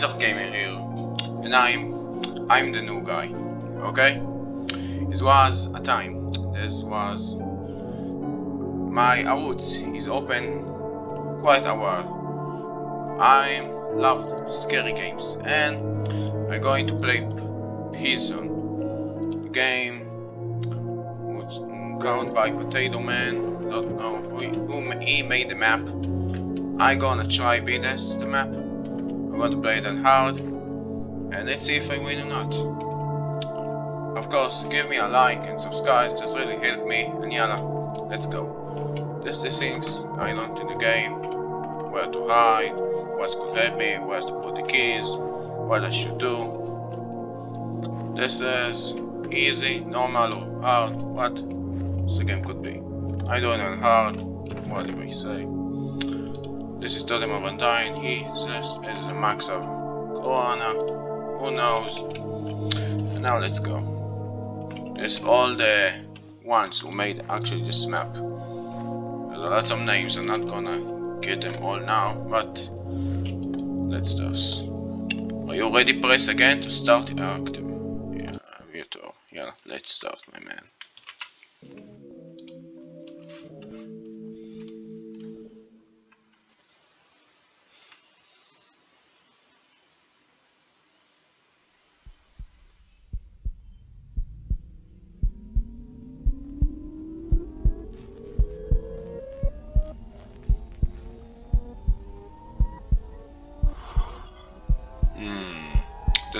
Wizard Gamer here, and I'm I'm the new guy. Okay? This was a time. This was my Arutz is open quite a while. I love scary games and I'm going to play Prison game count by Potato Man. Don't know who, who he made the map. I gonna try beat this the map. I'm gonna play on hard and let's see if I win or not. Of course, give me a like and subscribe, just really help me. And yalla, let's go. This the things I learned in the game. Where to hide, what's gonna help me, where to put the keys, what I should do. This is easy, normal, or hard, what the game could be. I don't know hard, what do I say? This is Totem of Undying, he is a max of Corona, who knows? And now let's go. There's all the ones who made actually this map. There's a lot of names, I'm not gonna get them all now, but let's do this. Are you ready? Press again to start active. Yeah, virtual. Yeah, let's start, my man.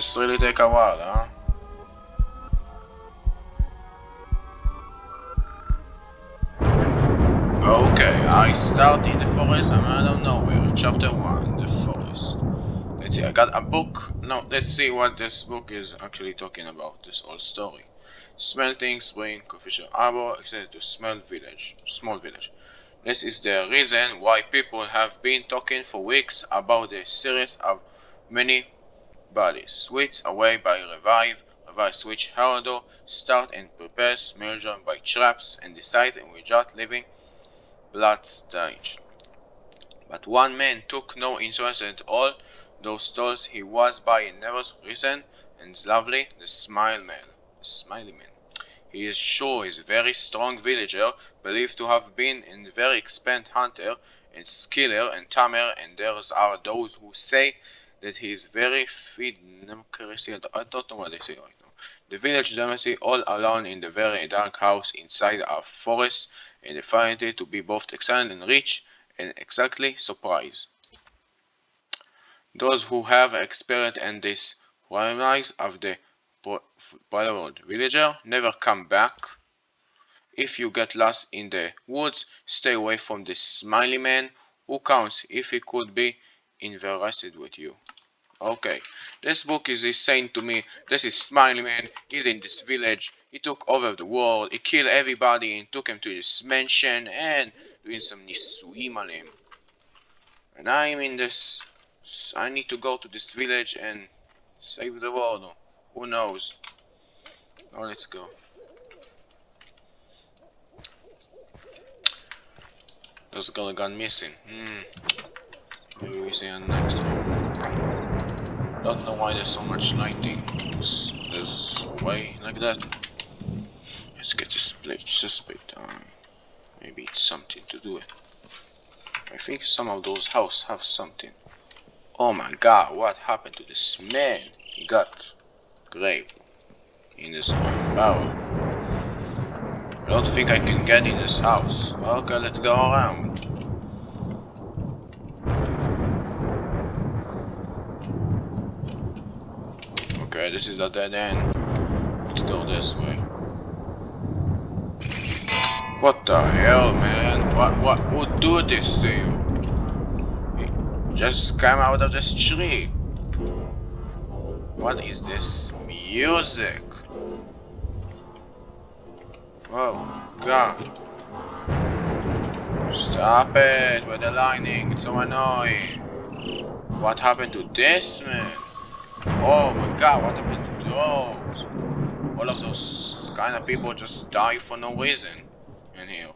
This really take a while, huh? Okay, I start in the forest. I'm out of nowhere. Chapter 1, the forest. Let's see, I got a book. No, let's see what this book is actually talking about, this old story. Smelting Spring, Official Arbor, extended to Small Village. Small Village. This is the reason why people have been talking for weeks about the series of many bodies. Switch away by revive. Revive switch Heraldo. Start and prepare merger by traps and decides and without leaving blood stage. But one man took no interest at all. Those told he was by a nervous reason and lovely, the smile man. The smiley man. He is sure is a very strong villager, believed to have been a very expert hunter and skiller and tamer, and there are those who say that he is very fit. I don't know what they say right now. The village democracy all alone in the very dark house inside a forest, and they find it to be both excellent and rich, and exactly surprised. Those who have experience in this realize of the Brotherhood villager never come back. If you get lost in the woods, stay away from the smiley man who counts if he could be interested with you. Okay, this book is insane to me, this is Smiley Man, he's in this village, he took over the world, he killed everybody and took him to this mansion and doing some nisuim. And I'm in this, I need to go to this village and save the world, who knows. Oh, let's go. There's a girl gone missing. Hmm. We see her next time. Don't know why there's so much lighting. this way like that. Let's get this split suspect on. Maybe it's something to do it. I think some of those houses have something. Oh my god, what happened to this man? He got grave in his own barrel. I don't think I can get in this house. Okay, let's go around. This is a dead end. Let's go this way. What the hell, man? What what would do this to you? Just came out of this tree. What is this music? Oh god. Stop it with the lightning, it's so annoying. What happened to this man? Oh my god, what happened to those? All of those kind of people just die for no reason in here.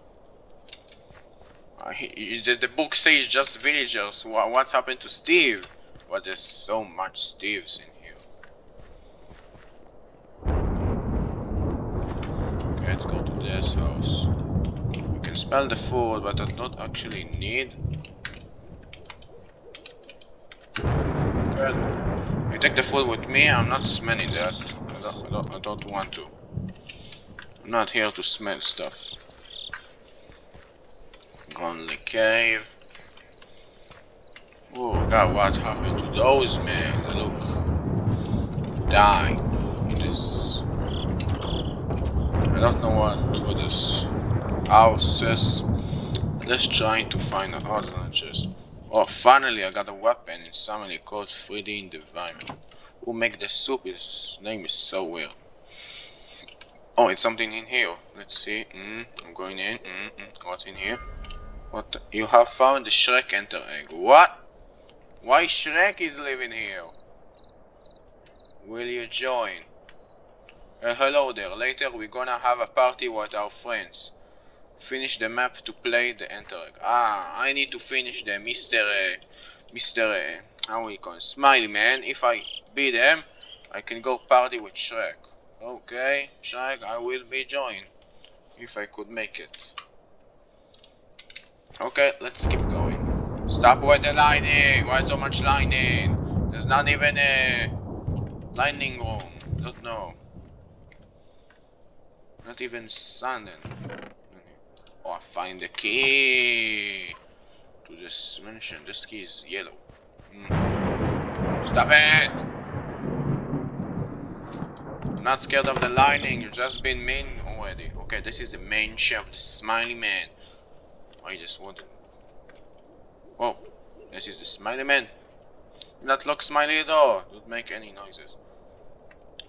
Uh, he, he, the book says just villagers. What, What's happened to Steve? But there's so much Steves in here. Okay, let's go to this house. We can smell the food, but I don't actually need. Take the food with me. I'm not smelling that. I don't, I don't, I don't want to. I'm not here to smell stuff. Gone the cave. Oh god, what happened to those men? Look dying in this. I don't know what what this house is. Let's trying to find an alternate chest. Oh, finally I got a weapon in somebody called 3D in the Environment. Who make the soup? His name is so weird. Oh, it's something in here. Let's see. Mm, I'm going in. Mm, mm. What's in here? What? The? You have found the Shrek enter egg. What? Why Shrek is living here? Will you join? Uh, hello there. Later we're gonna have a party with our friends. Finish the map to play the enter. Ah, I need to finish the Mr. Uh, Mr. Uh, how we call it? Smiley Man. If I beat him, I can go party with Shrek. Okay, Shrek, I will be joined. If I could make it. Okay, let's keep going. Stop with the lightning! Why so much lightning? There's not even a lightning room. Don't know. Not even sun Oh, I find the key to this mansion. This key is yellow. Mm. Stop it! not scared of the lightning, you've just been mean already. Okay, this is the main chef, the smiley man. I just wanted. Oh, this is the smiley man. Not look smiley all. Don't make any noises.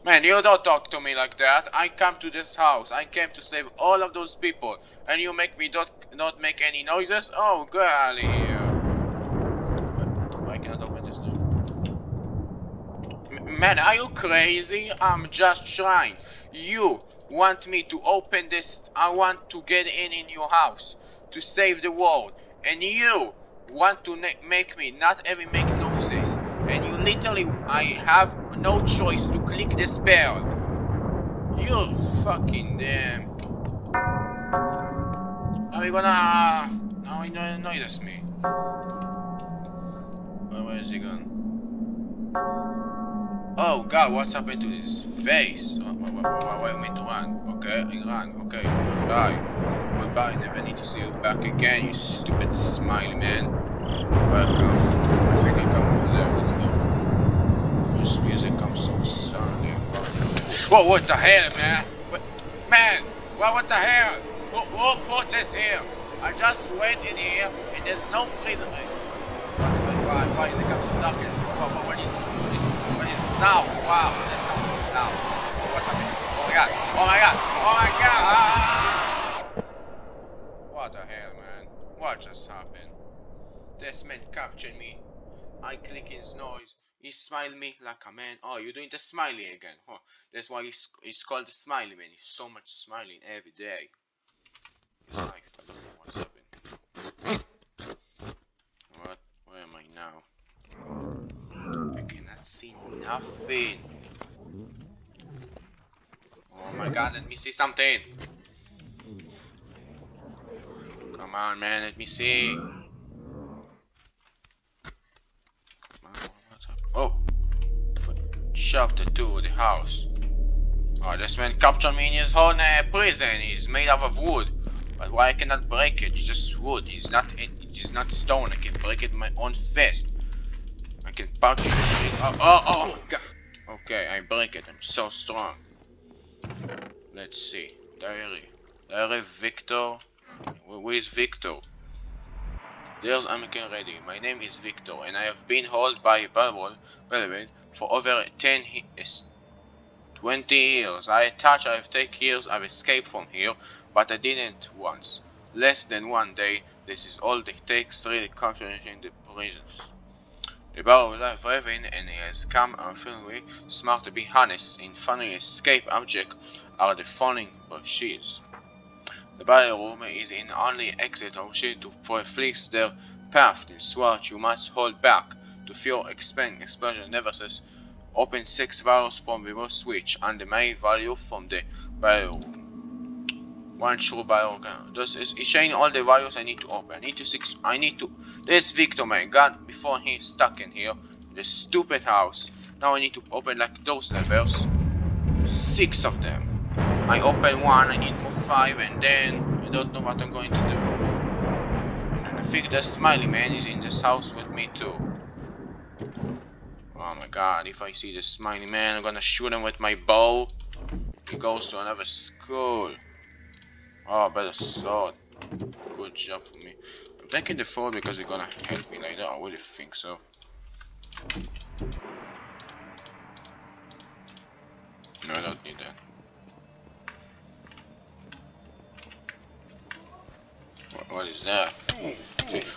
Man, you don't talk to me like that. I come to this house. I came to save all of those people. And you make me not, not make any noises? Oh, get out of here. Why cannot open this door? Man, are you crazy? I'm just trying. You want me to open this. I want to get in in your house to save the world. And you want to make me not even make noises. And you literally, I have no choice to click the spell. You fucking damn. Now you're gonna. Now he annoys me. where is he gone? Oh god, what's happened to his face? Oh, why, why, why to run? Okay, I ran. Okay, goodbye. Goodbye, never need to see you back again, you stupid smiley man. Welcome. I think I come over there, let's go. This music comes so suddenly. Whoa, what the hell, man? What, man, what, what the hell? Who put this here? I just went in here and there's no prisoner. Why, why, why is it come so darkness? What, what, what is South. Wow, that's something south. What's happening? Oh my god. Oh my god. Oh my god. Ah! What the hell, man? What just happened? This man captured me. I click his nose. He smiled me like a man. Oh, you're doing the smiley again. Huh. That's why he's, he's called the smiley man. He's so much smiling every day. Life. I don't know what's happening. What? Where am I now? I cannot see nothing. Oh my god, let me see something. Come on, man, let me see. Oh, chapter 2, the house. Oh, this man captured me in his own uh, prison. He's made out of wood. But why I cannot break it? It's just wood. It's not. It's not stone. I can break it my own fist I can punch it. Oh, oh, oh, God. Okay, I break it. I'm so strong. Let's see. Diary. Diary Victor. Where is Victor? There's American ready. My name is Victor, and I have been held by Babel for over 10 years. 20 years. I thought I have taken years I've escaped from here, but I didn't once. Less than one day. This is all it takes really confidence in the prisons. The battle life living and he has come unfeelingly smart to be honest in finding escape object are the falling bushes. The battle room is in only exit option to prefix their path in sword you must hold back to fear expand explosion never open six values from the remote switch and the main value from the value one true value This is showing all the values I need to open. I need to six I need to this Victor my god before he's stuck in here. The stupid house. Now I need to open like those levels. Six of them. I open one, I need more five and then I don't know what I'm going to do. And I think the smiley man is in this house with me too. Oh my god, if I see this smiley man, I'm gonna shoot him with my bow. He goes to another school. Oh, better sword. Good job for me. I'm taking the sword because it's gonna help me later. I really think so. No, I don't need that. what, what is that?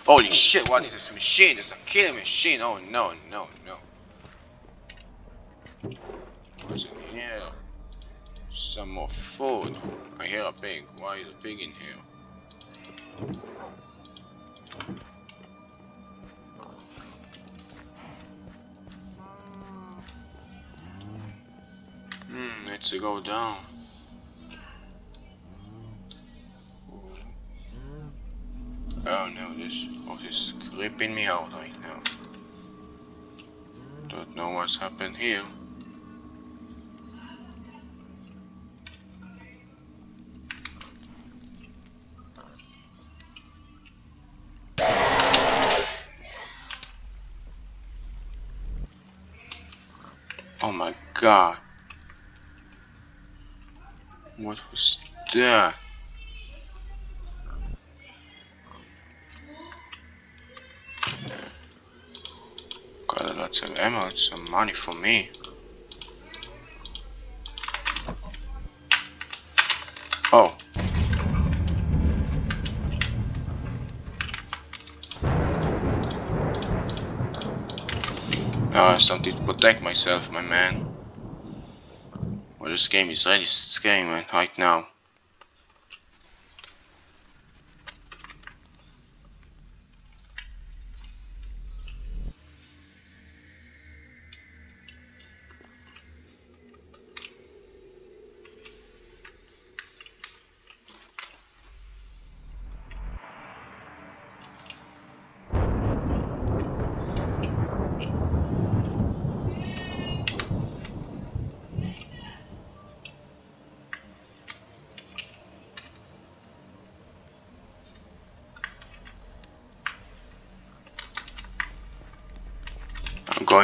Holy shit, what is this machine? It's a killing machine. Oh no, no, no. What's in here? Some more food. I hear a pig. Why is a pig in here? Hmm, let's go down. Oh no, this oh this is creeping me out right now. Don't know what's happened here. God. What was that? Got lots of ammo, some money for me. Oh. Uh, something to protect myself, my man. Well, this game is really scary, man, right now.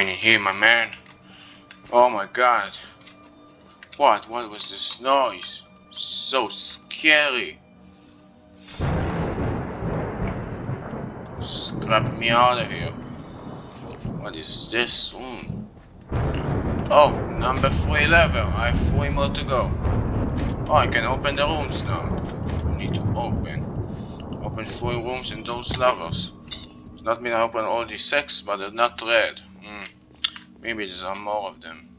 In here, my man. Oh my god. What? What was this noise? So scary. Scrap me out of here. What is this? Mm. Oh, number 3 level. I have 3 more to go. Oh, I can open the rooms now. I need to open. Open 3 rooms in those levels. Not mean I open all the 6, but they're not red. Maybe there's more of them.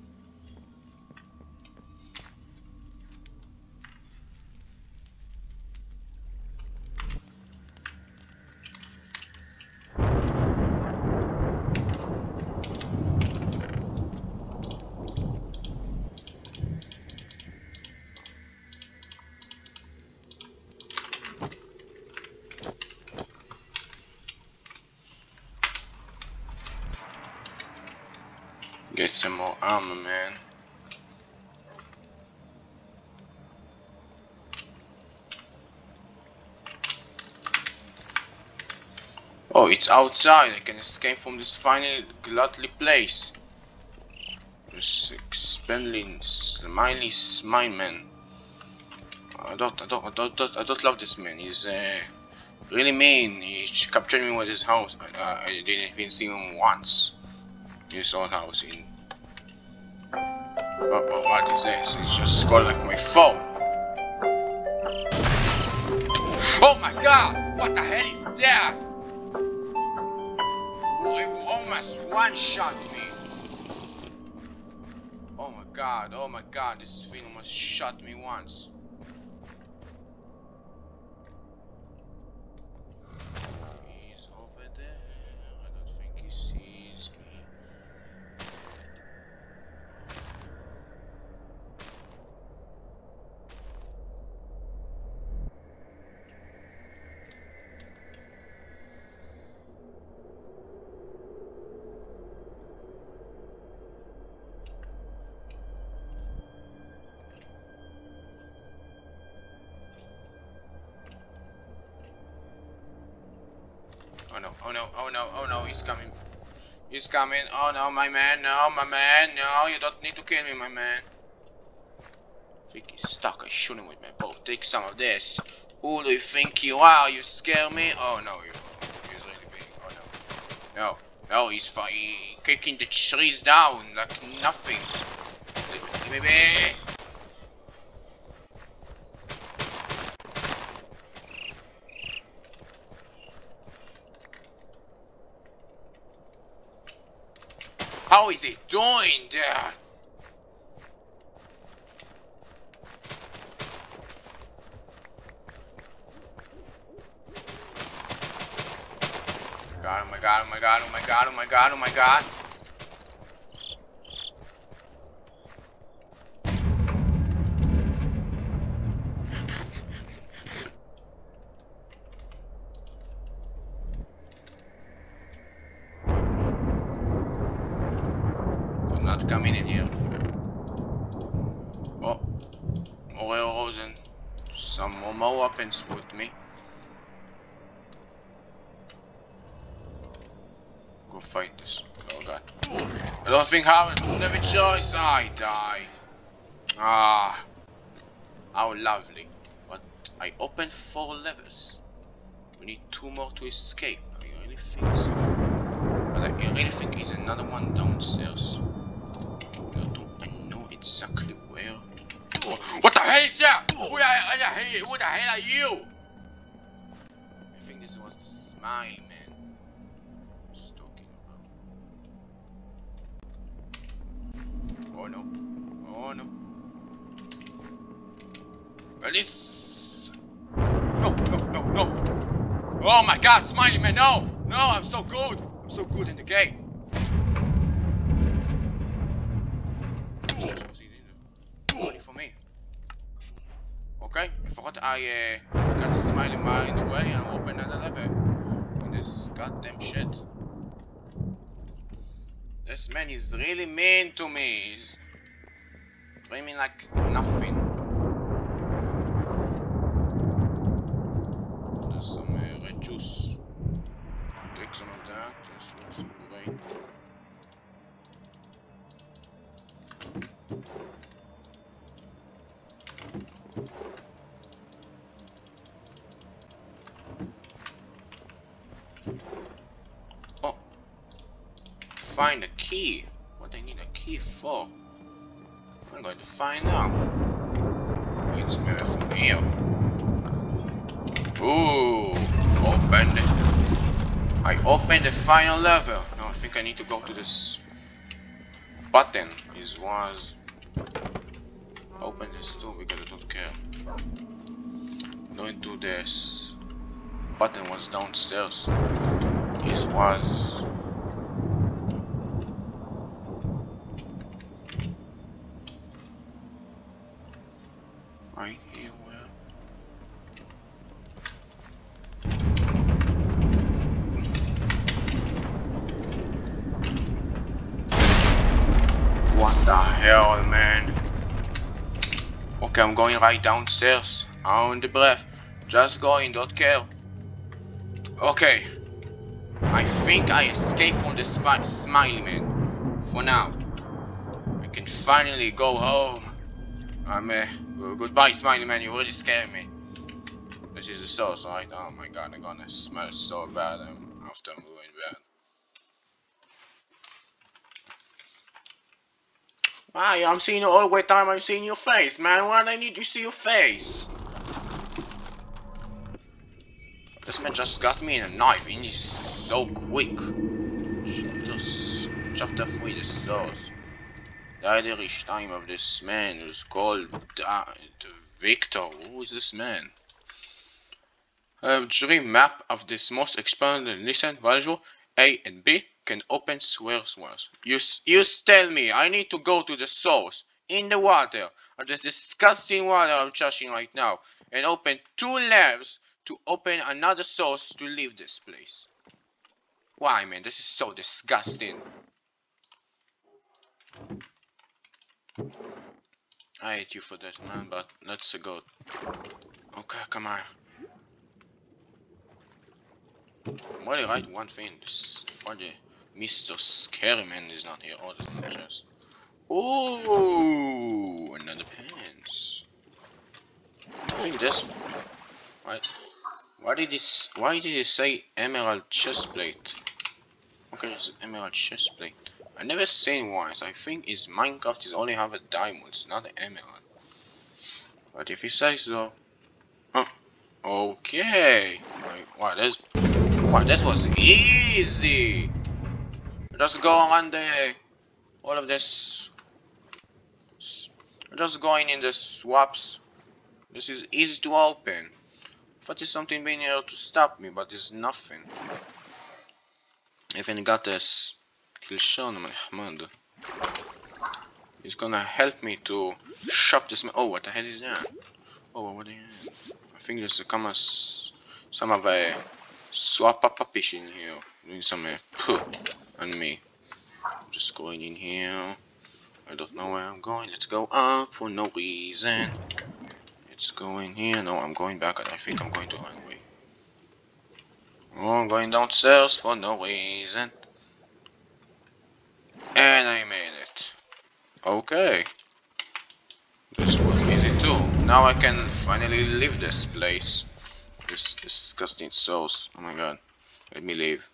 More armor, man. Oh, it's outside. I can escape from this final gladly place. This expanding, smiley smile man. I don't, I don't, I don't, I don't love this man. He's uh, really mean. He captured me with his house. I, I didn't even see him once. His own house in. What, what, is this? It's just got like my phone. Oh my god! What the hell is that? It almost one-shot me. Oh my god, oh my god, this thing almost shot me once. Oh no, oh no, oh no, he's coming. He's coming. Oh no, my man, no, my man, no, you don't need to kill me, my man. I think he's stuck. I shoot him with my bow. Take some of this. Who do you think you are? You scare me? Oh no, you, he's really big. Oh no. No, no, he's he, kicking the trees down like nothing. Give How is he doing? God, oh my god, oh my god, oh my god, oh my god, oh my god. not coming in here. Oh, more arrows and some more weapons with me. Go fight this. Oh god. I don't think have choice. I die. Ah. How lovely. But I opened four levels. We need two more to escape. I really think so. But I really think there's another one downstairs I don't I know exactly where. What the hell is that? Who the hell, the hell are you? I think this was the smile man. was talking about. Oh no. Oh no. This. No, no, no, no. Oh my god, Smiley Man, no! No, I'm so good! I'm so good in the game. Okay, I forgot I uh, got a smiley man in the way and opened another level. In this goddamn shit. This man is really mean to me. He's treating me like nothing. There's some uh, red juice. Take some of that. This looks great. Find a key. What I need a key for? I'm going to find out. It's maybe from here. Ooh, opened it. I opened the final level. Now I think I need to go to this button. This was open this too because I don't care. Going to this button was downstairs. This was hell, man. Okay, I'm going right downstairs. On the breath. Just going, don't care. Okay. I think I escaped from the smiley man. For now. I can finally go home. I'm uh, goodbye smiley man, you really scared me. This is the sauce, right? Oh my god, I'm gonna smell so bad after Hi, I'm seeing you all the way time I'm seeing your face, man. Why do I need to see your face? This man just got me in a knife and he's so quick. Chapter, chapter 3, the source. The Irish time of this man who's called uh, Victor. Who is this man? I have dream map of this most expanded listen value A and B can open source. You, you tell me I need to go to the source in the water of this disgusting water I'm touching right now and open two lamps to open another source to leave this place. Why man, this is so disgusting. I hate you for this man, but let's go. Okay, come on. I'm really right one thing. This the Mr. Scary Man is not here. Oh, chest. Oh, another pants. I think this. What? Why did this? Why did it say emerald chestplate? Okay, it's emerald chestplate. I never seen one. So I think is Minecraft is only have a diamonds, not an emerald. But if he says so, huh? Okay. wow, that's wow, that was easy. Just going on the all of this. Just going in the swaps. This is easy to open. I thought there's something being here to stop me, but it's nothing. Even got this Kilshon Mahmud. He's gonna help me to shop this. Oh, what the hell is that? Oh, what the? I think there's come some of a swap up a fish in here. Doing some uh, on me. I'm just going in here. I don't know where I'm going. Let's go up for no reason. Let's go in here. No, I'm going back. And I think I'm going to wrong way. Oh, I'm going downstairs for no reason. And I made it. Okay. This was easy too. Now I can finally leave this place. This disgusting sauce. Oh my god. Let me leave.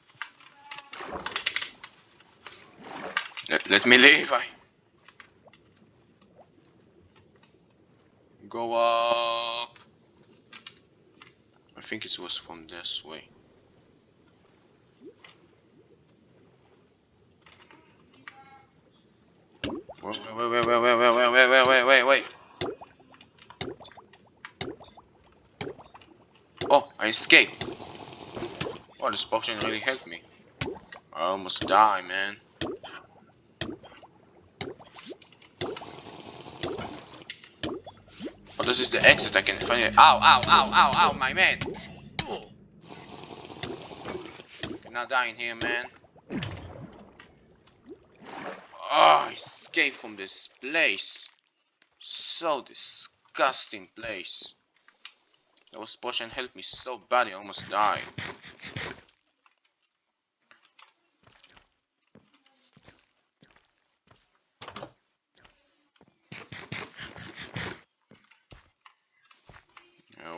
Let, let me leave. I go up. I think it was from this way. Wait, wait, wait, wait, wait, wait, wait, wait, wait, wait, wait. Oh, I escaped. Oh, this potion really helped me. I almost die, man. Oh, this is the exit. I can find it. Ow, ow, ow, ow, ow, my man. Cannot die in here, man. Oh, I escaped from this place. So disgusting place. That was potion helped me so bad I almost died.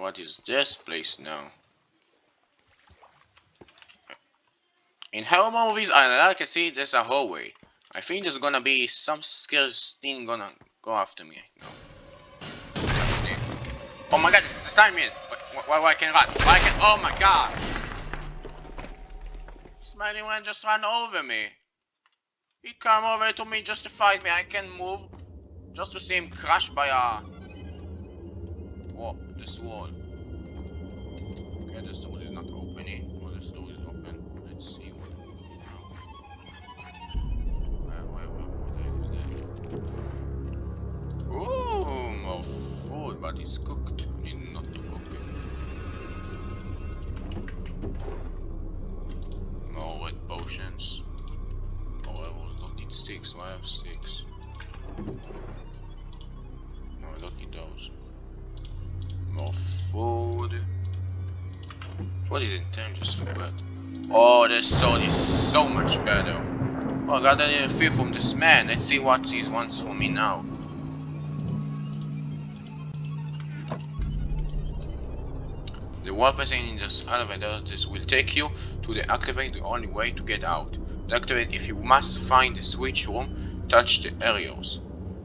What is this place now? In horror movies, I like to see there's a hallway. I think there's gonna be some scary thing gonna go after me. No. Oh my god, it's Simon! Why, why, why can't I run? Why can't- Oh my god! Smiley man just ran over me. He come over to me just to fight me. I can't move just to see him crushed by a this wall. Okay, this door is not opening. Oh, this door is open. Let's see what now. Oh, more food, but it's cooked. Oh, this sword is so much better. Oh, I got a fear from this man. Let's see what he wants for me now. The wall pressing in this elevator this will take you to the activate the only way to get out. To activate if you must find the switch room, touch the areas.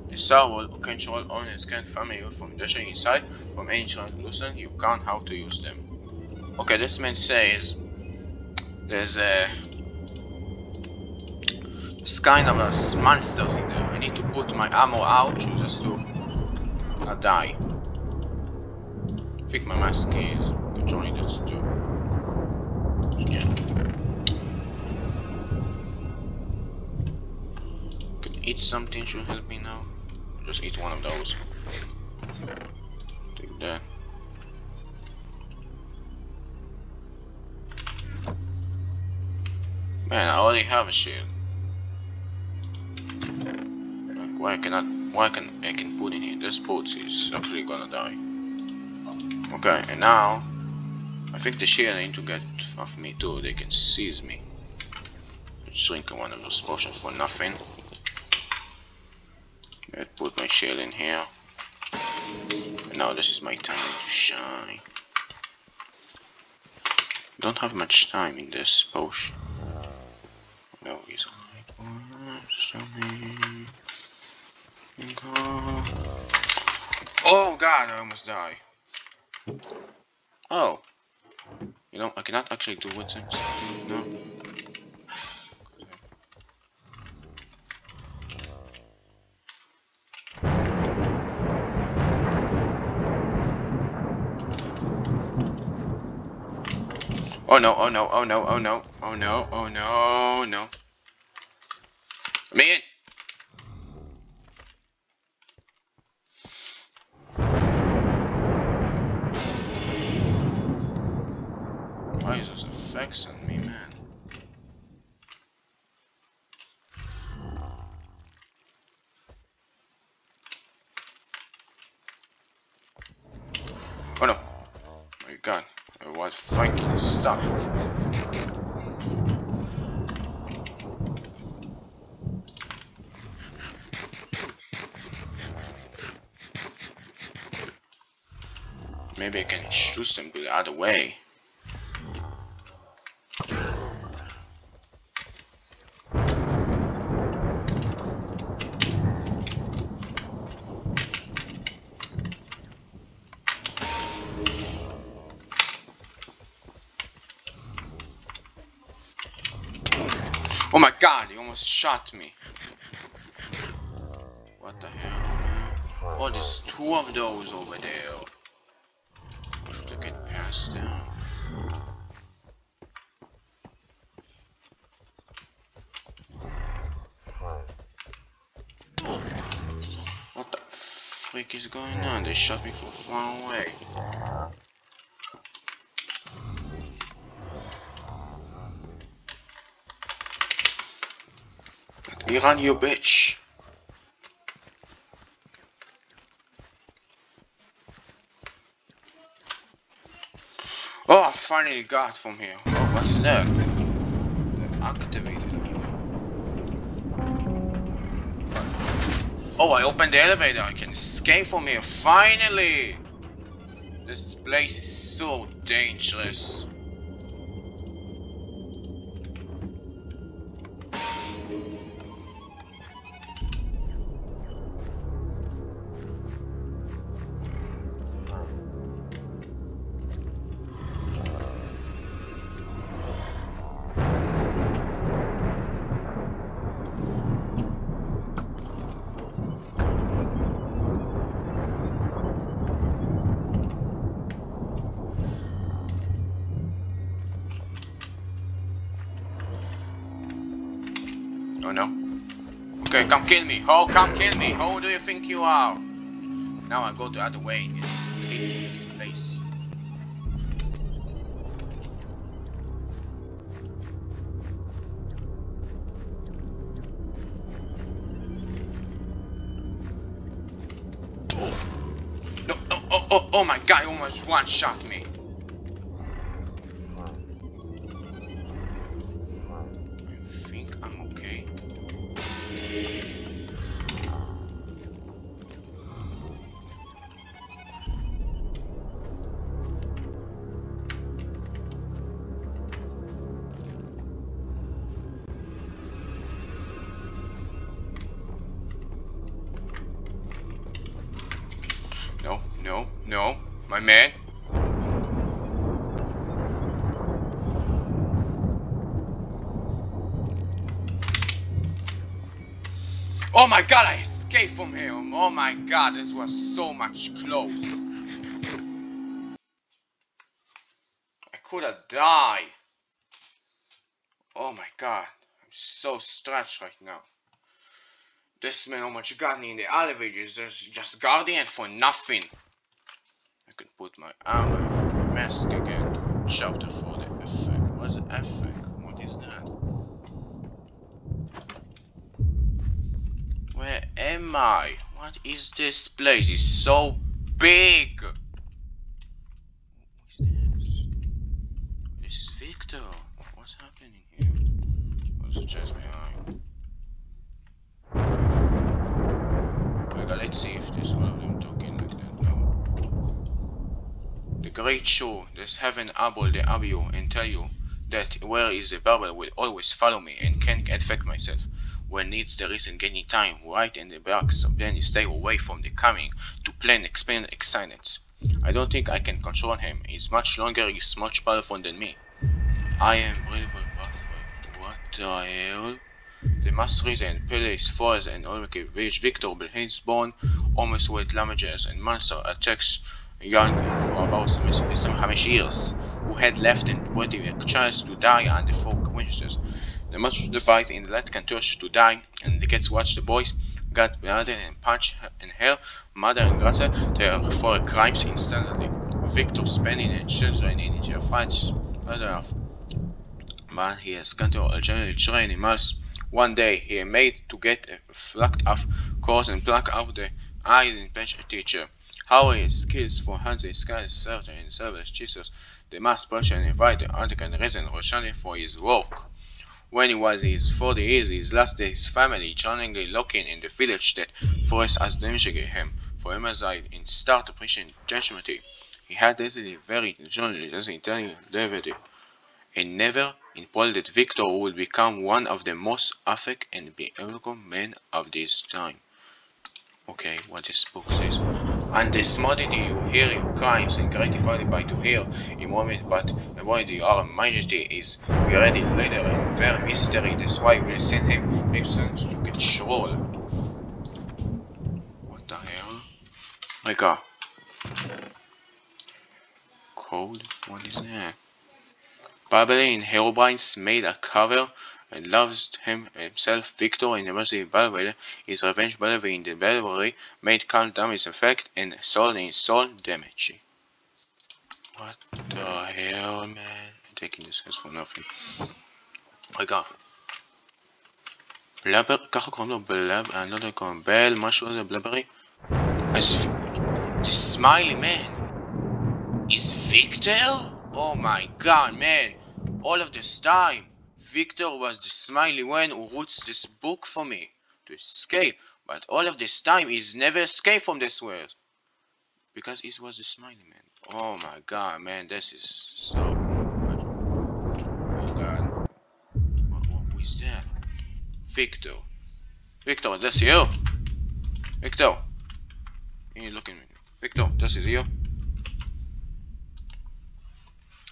The star will control only scan familiar from dashing inside from any translucent you can't how to use them. Okay, this man says there's a this kind of a monsters in there. I need to put my ammo out just to not die. I think my mask is join this too. Yeah. Could eat something should help me now. Just eat one of those. Take that. Man, I already have a shield. Like, why cannot? Why can I can put in here? This boat is actually gonna die. Okay, and now I think the shield need to get off me too, they can seize me. Drink one of those potions for nothing. Let's put my shield in here. And now this is my time to shine. Don't have much time in this potion. Oh god, I almost die. Oh. You know, I cannot actually do what's in. No. Oh no, oh no, oh no, oh no, oh no, oh no, no. Man! Why is this effects on me, man? Oh no. Oh, My god. Was fighting stuff. Maybe I can shoot them the other way. God, he almost shot me. What the hell? Oh, there's two of those over there. I should get past them. What the freak is going on? They shot me from far away. Iran, you bitch. Oh, I finally got from here. Oh, what is that? Activated. Oh, I opened the elevator. I can escape from here. Finally! This place is so dangerous. Okay, come kill me. Oh, come kill me. Who do you think you are? Now I go the other way. It's this place. No, oh, oh, oh, oh my god, almost one shot me. God, I escaped from him. Oh my god, this was so much close. I could have died. Oh my god, I'm so stretched right now. This man almost got me in the elevators. There's just guardian for nothing. I could put my armor, mask again, shelter for the effect. What's the effect? What is that? Where am I? What is this place? It's so big. What is this? What's happening here. What's the chest behind. Okay, let's see if there's all of them talking like that. No. The great show, there's heaven above the abiyo and tell you that where is the Bible will always follow me and can affect myself. When needs there isn't any time, right in the box, so then stay away from the coming to plan explain excitement. I don't think I can control him. He's much longer, he's much powerful than me. I am believable what the hell? The masteries and pillars, fours and Olympic which Victor Belhane's born almost with damages and monster attacks young for about some, some years who had left and waiting a chance to die under four coincidences. The monster device in the can touch to die and the kids watch the boys got blood and punch in her mother and daughter for crimes instantly. Victor spending and children in their fights mother of but he has control a general training must one day he made to get a flacked off course and pluck out the eyes and pension teacher. How his skills for hunting skies surgeon and service Jesus the mass person invited Antican reason originally for his work. When he was in his 40 years, his last day his family journeyingly looking in the village that Forrest has damaged him for homicide in start appreciation judgment. He had easily very journalist as telling David and never implied that Victor would become one of the most affect and beautiful men of this time. Okay, what this book says. And the smallity you hear your crimes and gratified by to hear a moment but avoid your majesty is already later and very mystery that's why we'll send him Gibsons to control. What the hell? My god. Code? What is that? Babylon and Herobrines made a cover and loves him himself. Victor in the mercy Valverde is revenge Bellery in the Bellery made count damage effect and soul in soul damage. What the hell man? I'm taking this as for nothing. Regarde. Blabber, ככה קוראים לו בלב, אני לא יודע קוראים בל, משהו הזה, בלברי. אז... The smiley man is Victor? Oh my god man, all of this time Victor was the smiley one who wrote this book for me to escape, but all of this time he's never escaped from this world. Because he was the smiley man. Oh my god, man, this is so much. Oh god. What, what, that? Victor. Victor, that's you. Victor. You looking at me. Victor, this is you.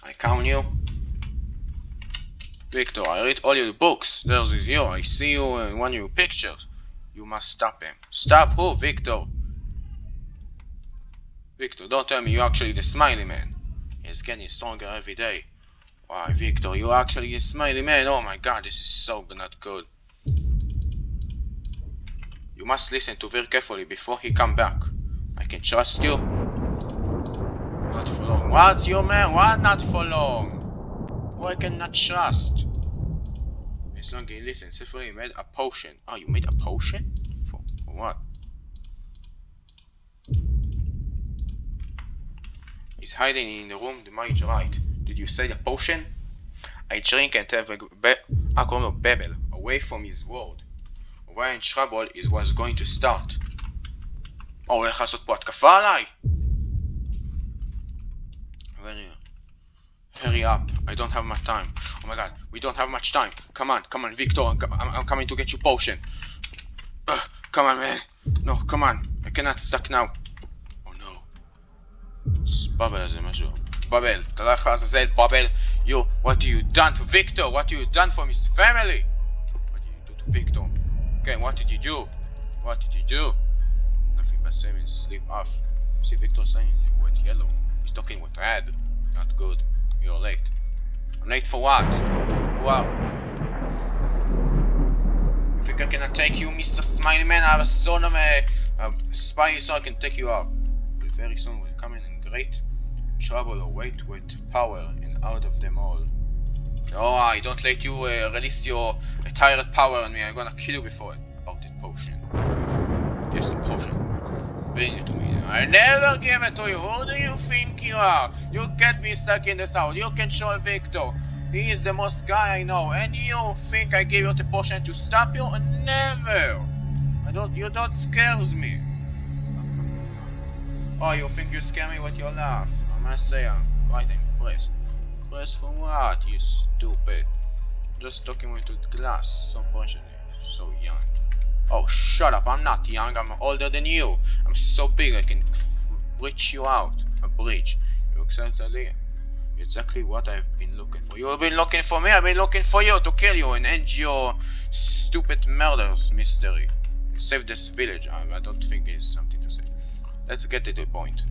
I count you. Victor, I read all your books. There's you. I see you in one of your pictures. You must stop him. Stop who, Victor? Victor, don't tell me you're actually the smiley man. He's getting stronger every day. Why, Victor, you're actually a smiley man. Oh my god, this is so not good. You must listen to very carefully before he come back. I can trust you. Not for long. What's your man? What not for long? Who I cannot trust. As long as you listen, Sifra, you made a potion. Oh, you made a potion? For, for what? He's hiding in the room, the mage right. Did you say the potion? I drink and have a be of Babel, away from his world. We're in trouble is what's going to start. Oh, הולך לעשות פה התקפה עליי? Hurry up. I don't have much time. Oh my god. We don't have much time. Come on. Come on, Victor. I'm, I'm coming to get you potion. Uh, come on, man. No, come on. I cannot stuck now. Oh no. Babel הזה משהו. Babel. אתה לא יכול לעזאזל, Babel. You, what you done to Victor? What you done for his family? What did you do to Victor? Okay, what did you do? What did you do? Nothing but saving sleep off. See Victor saying with yellow. He's talking with red. Not good. You're late. I'm late for what? Well, You think I can take you, Mr. Smiley Man? I have a son of a, a spy so I can take you out. But very soon we'll come in and great trouble await with power and out of them all. Oh, I don't let you uh, release your tired power on me. I'm gonna kill you before it. About the potion. Yes, the potion. To me. I never give it to you. Who do you think you are? You can't be stuck in the south. You can show Victor. He is the most guy I know, and you think I gave you the potion to stop you? Never! I don't, you don't scares me. Oh, you think you scare me with your laugh? I must say I'm quite impressed. Impressed for what, you stupid? Just talking with glass, so potion, so young. Oh, shut up, I'm not young, I'm older than you. I'm so big I can breach you out. A. You exactly, exactly what I've been looking for. You've been looking for me, I've been looking for you to kill you and end your stupid murders mystery. Save this village, I, I don't think it's something to say. Let's get to the point.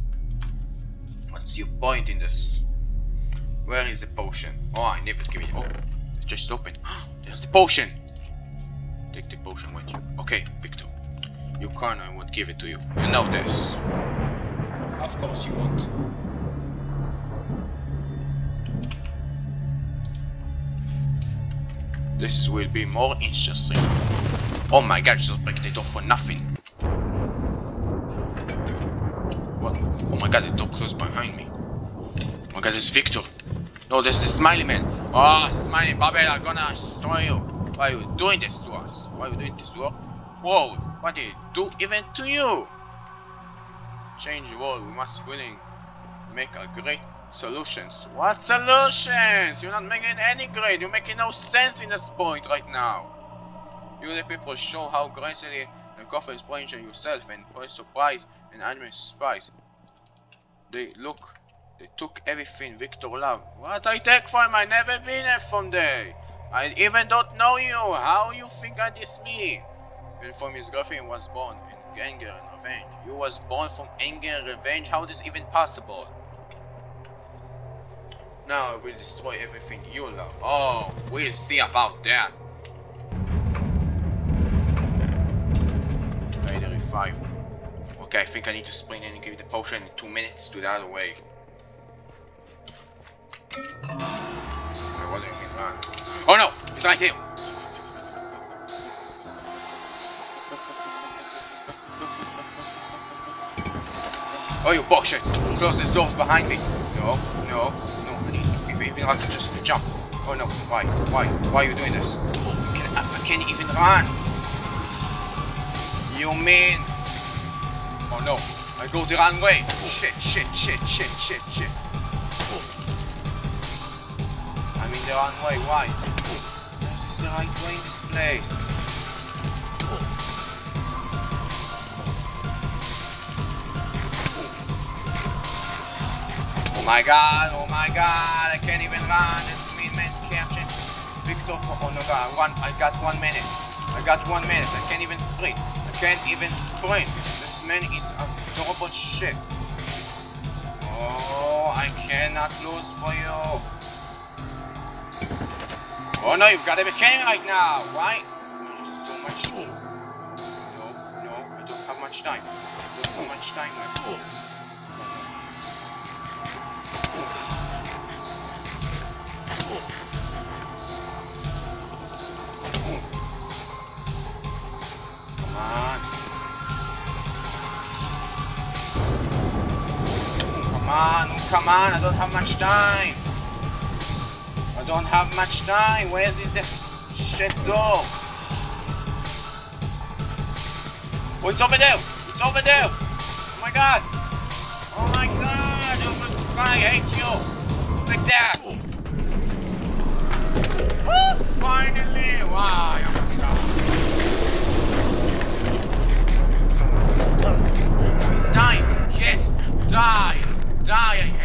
What's your point in this? Where is the potion? Oh, I never give it. Oh, it just opened. There's the potion! Take the potion with you. Okay, Victor. You can't, I won't give it to you. You know this. Of course you won't. This will be more interesting. Oh my god, just break the door for nothing. What? Oh my god, the door closed behind me. Oh my god, it's Victor. No, this is Smiley Man. Oh, Smiley Babel, I'm gonna destroy you. Why are you doing this to us? Why are you doing this to us? Whoa, what did it do even to you? Change the world, we must willing make a great solutions. What solutions? You're not making any great, you're making no sense in this point right now. You the people show how gracefully the coffee is pointing yourself and by surprise and anime spice. They look they took everything Victor loved. What I take from I never been there from there. I even don't know you. How you think I this me? And from his girlfriend was born in anger and revenge. You was born from anger and revenge. How is this even possible? Now I will destroy everything you love. Oh, we'll see about that. 5. Okay, I think I need to sprint and give the potion in 2 minutes to the other way. Oh no! It's right here! Oh, you bullshit! Close these doors behind me! No, no, no, I if, even I can just jump. Oh no, why, why, why are you doing this? I can't, I can't even run! You mean... Oh no, I go the wrong way. Shit, shit, shit, shit, shit, shit. I'm in the wrong way, why? The right way in this place. Oh my god, oh my god, I can't even run. This mean man captain. Victor, oh no god, one, I got one minute. I got one minute, I can't even sprint I can't even sprint. This man is a terrible shit. Oh, I cannot lose for you. Oh no, you've got be kidding right now, right? So much. No, no, I don't have much time. I don't have much time left. on, come on, I don't have much time. Don't have much time. Where's the shit go? Oh, it's over there. It's over there. Oh my god. Oh my god. Oh I hate you. Like that. Woo, finally. Wow. He's dying. Yes. Die. Die,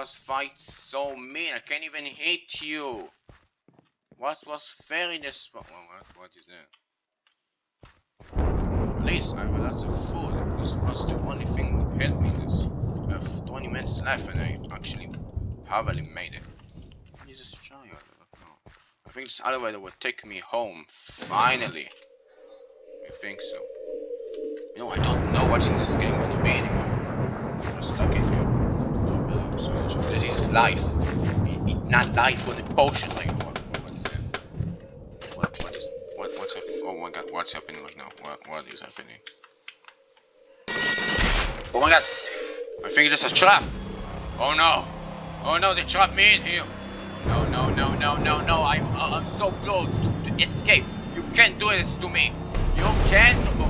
was fight so mean, I can't even hit you. What was fair in this what, what is that? Please, I have lots of food. This was the only thing that helped me this. I have 20 minutes left and I actually probably made it. Jesus child. I think this elevator will take me home. Finally. I think so. You know, I don't know what's in this game gonna be anymore. I'm stuck in here. Is life. Not life for the potion like what, what is that? What What's? Oh my god, what's happening right now? What, what is happening? Oh my god! I think this is a trap! Oh no! Oh no, they trapped me in here! No, no, no, no, no, no, I'm, uh, I'm so close to, to escape! You can't do this to me! You can't! Oh,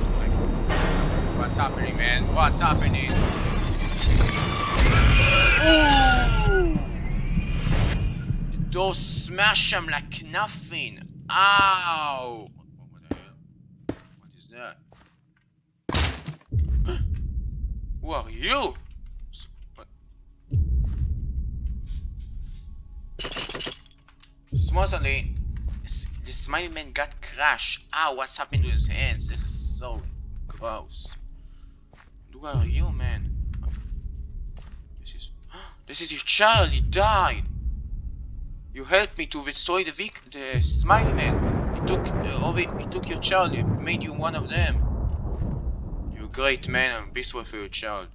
What's happening, man? What's happening? Ooh! Those smash them like nothing! Ow! What the hell? What is that? Who are you? What? Suddenly, the smiley man got crushed. Ow, ah, what's happened to his hands? This is so gross. Who are you, man? This is... This is your child, he died! You helped me to destroy the Vic, the Smiley Man. He took uh, he took your child. He made you one of them. You're a great man. I'm peaceful for your child,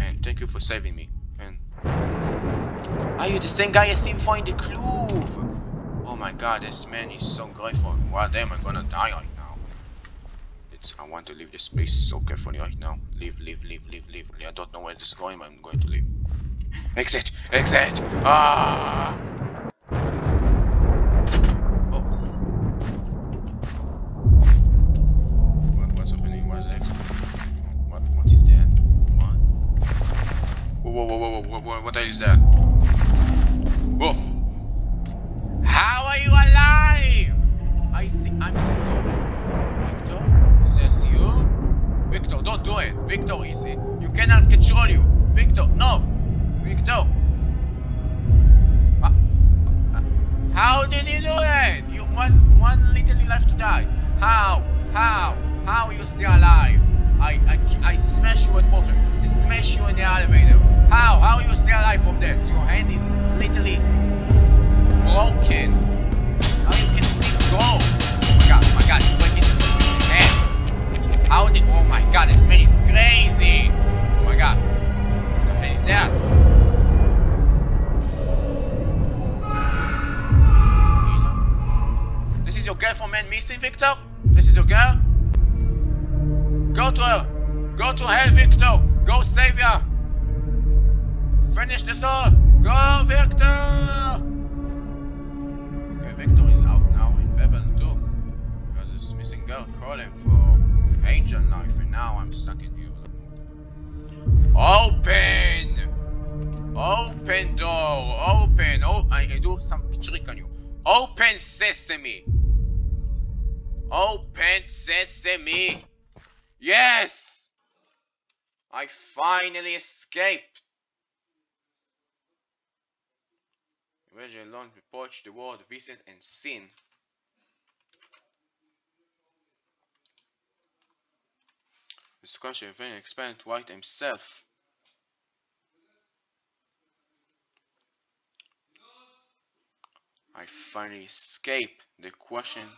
and thank you for saving me. And are you the same guy I seen find the clue? Oh my God, this man is so grateful. What am I gonna die right now? It's. I want to leave this space so carefully right now. Leave, leave, leave, leave, leave. I don't know where this is going, but I'm going to leave. Exit! Exit! Ah! What is that? Whoa! How are you alive? I see. I'm. Victor, is this you? Victor, don't do it. Victor is it. You cannot control you. Victor, no. Victor. Uh, uh, how did you do it? You was one little left to die. How? How? How are you still alive? I I I smash you with potion. I smash you in the elevator. How? How you still alive from this? Your hand is literally broken. How you can still go? Oh my god, oh my god, it's breaking his hand. How did oh my god, this man is crazy! Oh my god. The hell is that? This is your girlfriend man missing, Victor? This is your girl? Go to her! Go to hell, Victor! Go save her! Finish this all! Go, Victor! Okay, Victor is out now in Babel too. Because this missing girl calling for angel knife and now I'm stuck in here. Open! Open door! Open! Oh, I, I do some trick on you. Open sesame! Open sesame! Yes! I finally escaped! Imagine alone reproach the world, visit and sin. The sculpture very expand White himself. I finally escape the question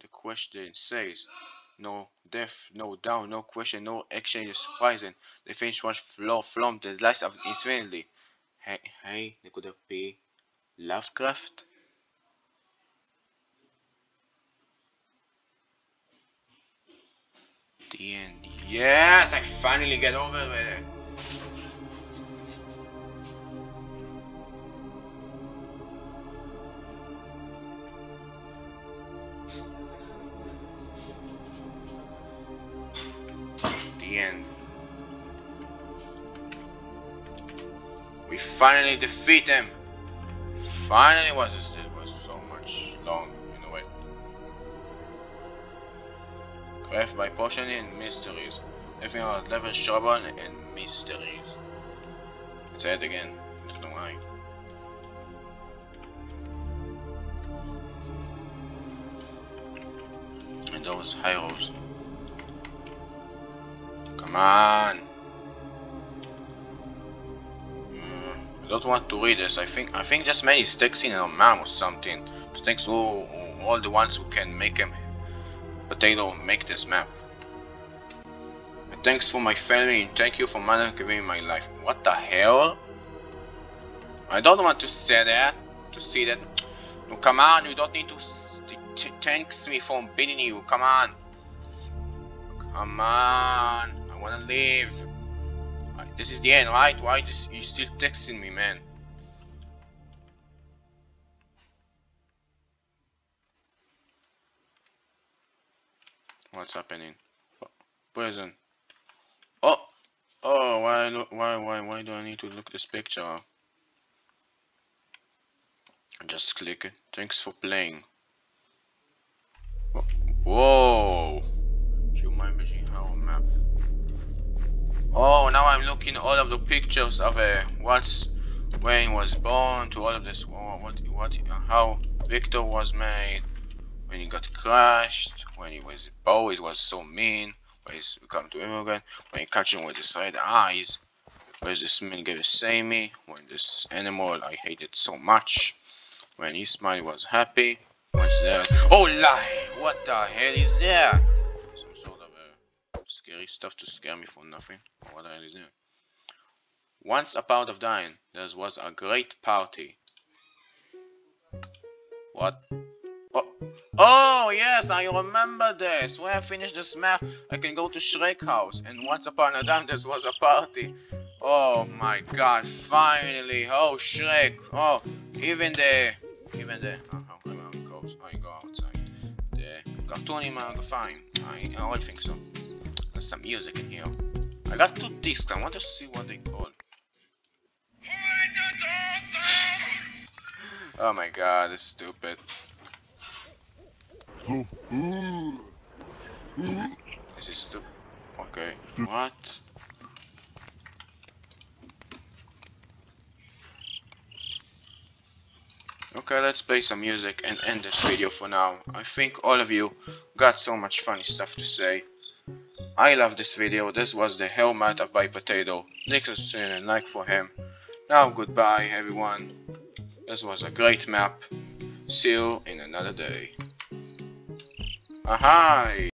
the question says no death, no doubt, no question, no exchange is surprising. The finish was flow from the lives of eternity. Hey, hey, they could be Lovecraft. The end. Yes, I finally get over with it. The end. We finally defeat them. Finally was this it was so much long in a way. Craft by potion and mysteries. Everything on level Shaban and mysteries. Say it again. I don't know why. And those heroes. Come on! Don't want to read this. I think I think just many sticks in a map or something. Thanks to all, all the ones who can make him potato make this map. And thanks for my family and thank you for mother giving my life. What the hell? I don't want to say that. To see that. No, come on, you don't need to thanks me for beating you. Come on. Come on. I wanna leave. This is the end, right? Why just you still texting me, man? What's happening? Poison. Oh, oh, why, why, why, why do I need to look this picture? Just click it. Thanks for playing. Whoa! Oh, now I'm looking all of the pictures of uh, what's when was born to all of this. Oh, what, what, how Victor was made when he got crashed, when he was always was so mean, when he's come to immigrant, when he catch him with the side eyes, where's this man gave a me, when this animal I hated so much, when his smile was happy, what's that? Oh lie! What the hell is there? Scary stuff to scare me for nothing. What the hell is there? Once a part of dying, there was a great party. What? Oh, oh yes, I remember this. When I finish this map, I can go to Shrek house. And once upon a time, there was a party. Oh my god, finally. Oh, Shrek. Oh, even the... Even the... Uh, oh, go? I go outside. The cartoony manga, fine. I, I think so. There's some music in here. I got two discs. I want to see what they call. oh my god, it's stupid. This is stupid. Okay, what? Okay, let's play some music and end this video for now. I think all of you got so much funny stuff to say. I love this video. This was the helmet of by Potato. Next and like for him. Now goodbye everyone. This was a great map. See you in another day. Aha!